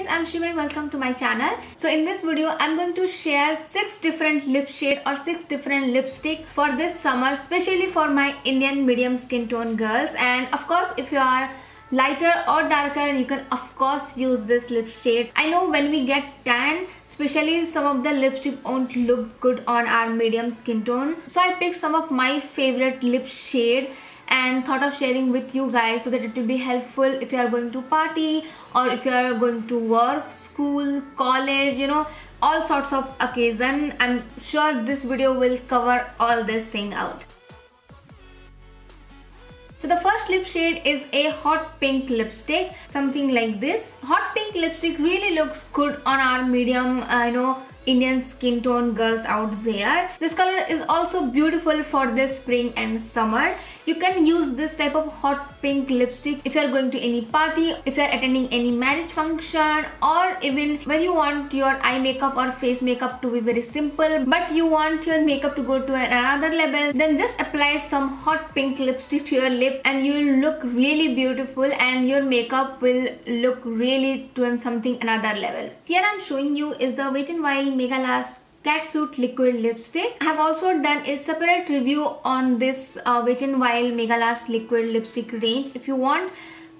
guys, I'm Shima welcome to my channel. So in this video, I'm going to share 6 different lip shade or 6 different lipstick for this summer, especially for my Indian medium skin tone girls. And of course, if you are lighter or darker, you can of course use this lip shade. I know when we get tan, especially some of the lipstick won't look good on our medium skin tone. So I picked some of my favorite lip shade and thought of sharing with you guys so that it will be helpful if you are going to party or if you are going to work, school, college, you know, all sorts of occasion. I'm sure this video will cover all this thing out. So the first lip shade is a hot pink lipstick, something like this. Hot pink lipstick really looks good on our medium, uh, you know, Indian skin tone girls out there. This color is also beautiful for this spring and summer. You can use this type of hot pink lipstick if you are going to any party, if you are attending any marriage function or even when you want your eye makeup or face makeup to be very simple but you want your makeup to go to another level then just apply some hot pink lipstick to your lip and you will look really beautiful and your makeup will look really to something another level. Here I'm showing you is the Wet n Wild Mega Last Catsuit liquid lipstick. I have also done a separate review on this uh, Wet n Wild Mega Last liquid lipstick range. If you want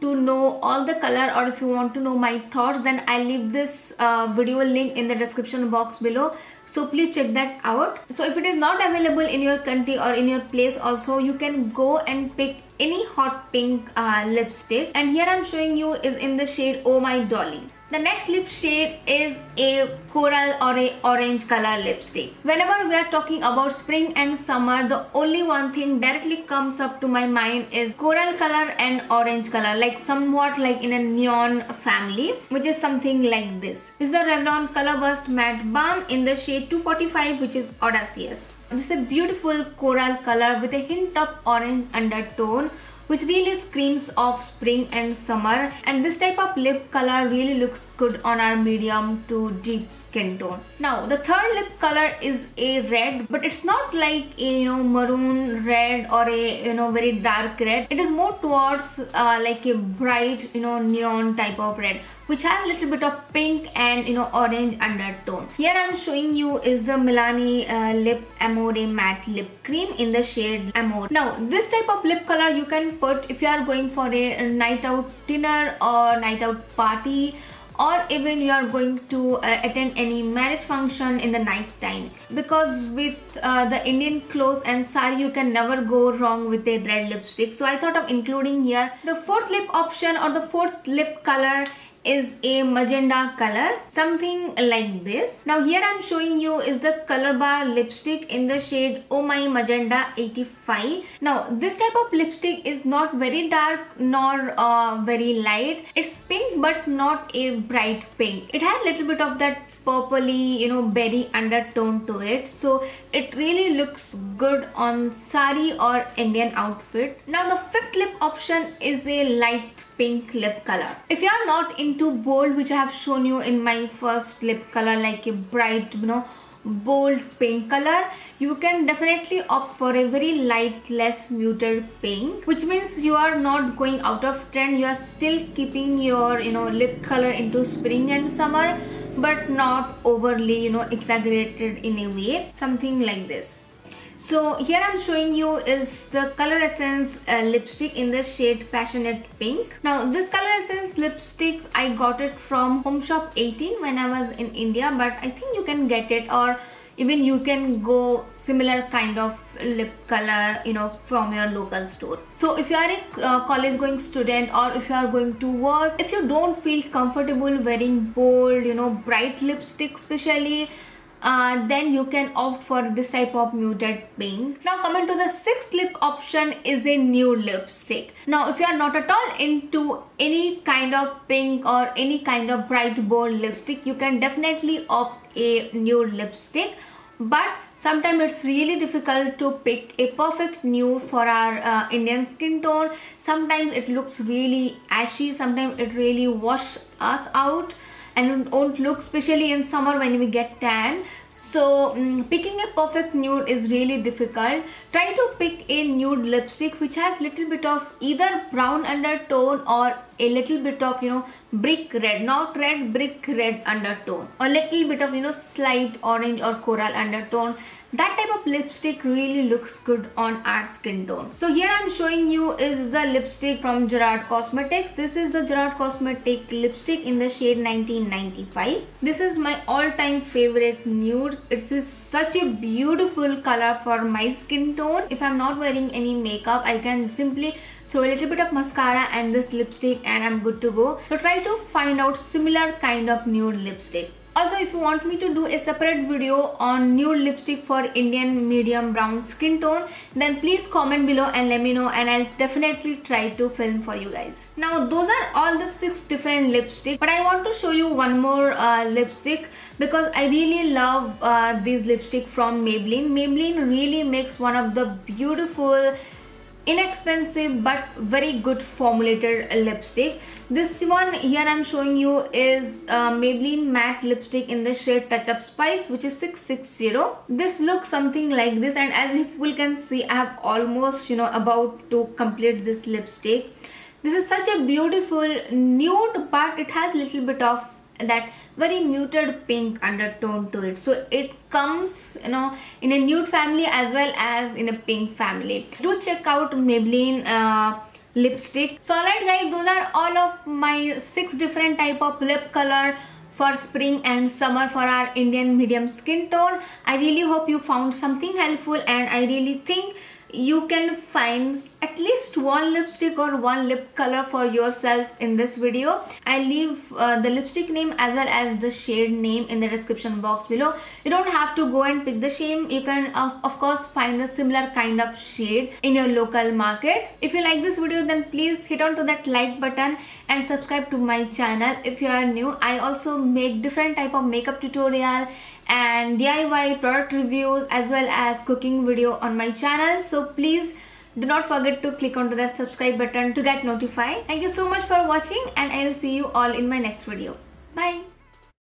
to know all the color or if you want to know my thoughts then I'll leave this uh, video link in the description box below so please check that out so if it is not available in your country or in your place also you can go and pick any hot pink uh, lipstick and here I'm showing you is in the shade Oh My Dolly the next lip shade is a coral or a orange color lipstick. Whenever we are talking about spring and summer, the only one thing directly comes up to my mind is coral color and orange color, like somewhat like in a neon family, which is something like this. This is the Revlon Colorburst Matte Balm in the shade 245, which is Audacious. This is a beautiful coral color with a hint of orange undertone which really screams of spring and summer and this type of lip color really looks good on our medium to deep skin tone. Now the third lip color is a red but it's not like a you know maroon red or a you know very dark red. It is more towards uh, like a bright you know neon type of red which has a little bit of pink and you know orange undertone. Here I'm showing you is the Milani uh, Lip Amore Matte Lip Cream in the shade Amore. Now this type of lip color you can put if you are going for a night out dinner or night out party or even you are going to uh, attend any marriage function in the night time because with uh, the Indian clothes and sari you can never go wrong with a red lipstick so I thought of including here the fourth lip option or the fourth lip color is a magenta color something like this. Now here i'm showing you is the Colorbar lipstick in the shade oh my magenta 85 now this type of lipstick is not very dark nor uh, very light. It's pink but not a bright pink. It has a little bit of that purpley you know berry undertone to it. So it really looks good on sari or indian outfit. Now the fifth lip option is a light pink lip color. If you are not into bold which i have shown you in my first lip color like a bright you know bold pink color you can definitely opt for a very light less muted pink which means you are not going out of trend. You are still keeping your you know lip color into spring and summer but not overly you know exaggerated in a way something like this so here I'm showing you is the Color Essence uh, lipstick in the shade Passionate Pink. Now this Color Essence lipsticks I got it from Home Shop 18 when I was in India but I think you can get it or even you can go similar kind of lip color you know from your local store so if you are a uh, college going student or if you are going to work if you don't feel comfortable wearing bold you know bright lipstick especially uh, then you can opt for this type of muted pink. Now coming to the sixth lip option is a nude lipstick. Now if you are not at all into any kind of pink or any kind of bright bold lipstick you can definitely opt a nude lipstick but sometimes it's really difficult to pick a perfect nude for our uh, Indian skin tone. Sometimes it looks really ashy, sometimes it really wash us out and it won't look especially in summer when we get tan so um, picking a perfect nude is really difficult try to pick a nude lipstick which has little bit of either brown undertone or a little bit of you know brick red not red brick red undertone. A little bit of you know slight orange or coral undertone. That type of lipstick really looks good on our skin tone. So here i'm showing you is the lipstick from gerard cosmetics. This is the gerard cosmetic lipstick in the shade 1995 this is my all-time favorite nude. It is such a beautiful color for my skin tone. If i'm not wearing any makeup i can simply throw a little bit of mascara and this lipstick and I'm good to go. So try to find out similar kind of nude lipstick. Also, if you want me to do a separate video on nude lipstick for Indian medium brown skin tone, then please comment below and let me know and I'll definitely try to film for you guys. Now, those are all the six different lipsticks, but I want to show you one more uh, lipstick because I really love uh, this lipstick from Maybelline. Maybelline really makes one of the beautiful inexpensive but very good formulated lipstick. This one here i'm showing you is uh, maybelline matte lipstick in the shade touch of spice which is 660 this looks something like this and as you people can see i have almost you know about to complete this lipstick. This is such a beautiful nude but it has little bit of that very muted pink undertone to it. So it comes you know in a nude family as well as in a pink family. Do check out maybelline uh, lipstick. So alright guys those are all of my six different type of lip color for spring and summer for our Indian medium skin tone. I really hope you found something helpful and I really think you can find at least one lipstick or one lip color for yourself in this video. I'll leave uh, the lipstick name as well as the shade name in the description box below. You don't have to go and pick the shade you can uh, of course find a similar kind of shade in your local market. If you like this video then please hit on to that like button and subscribe to my channel. If you are new i also make different type of makeup tutorial and DIY product reviews as well as cooking video on my channel. So please do not forget to click onto that subscribe button to get notified. Thank you so much for watching and I will see you all in my next video. Bye.